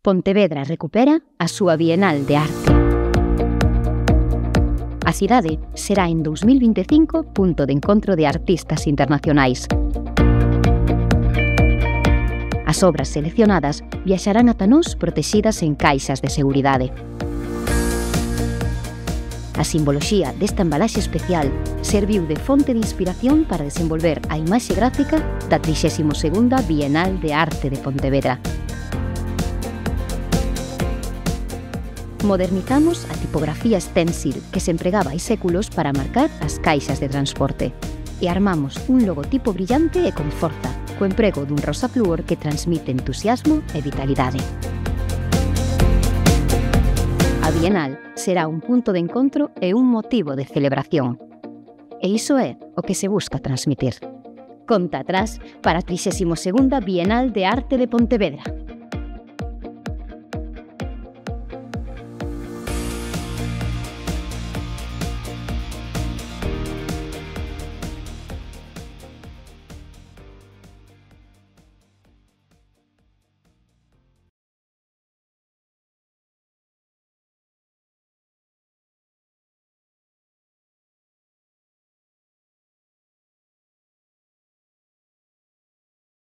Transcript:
Pontevedra recupera a súa Bienal de Arte. A cidade será en 2025 punto de encontro de artistas internacionais. As obras seleccionadas viaxarán ata nós protexidas en caixas de seguridade. A simboloxía desta embalaxe especial serviu de fonte de inspiración para desenvolver a imaxe gráfica da 32ª Bienal de Arte de Pontevedra, Modernizamos a tipografía stencil que se empregaba hai séculos para marcar as caixas de transporte e armamos un logotipo brillante e con forza, co emprego dun rosa flúor que transmite entusiasmo e vitalidade. A Bienal será un punto de encontro e un motivo de celebración. E iso é o que se busca transmitir. Conta atrás para a 32ª Bienal de Arte de Pontevedra.